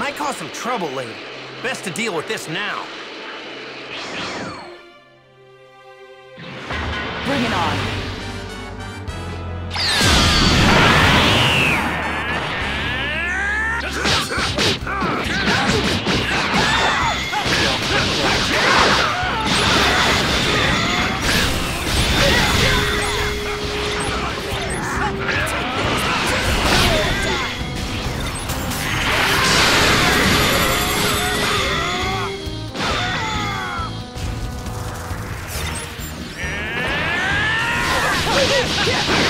Might cause some trouble later. Best to deal with this now. Bring it on. this. Yeah.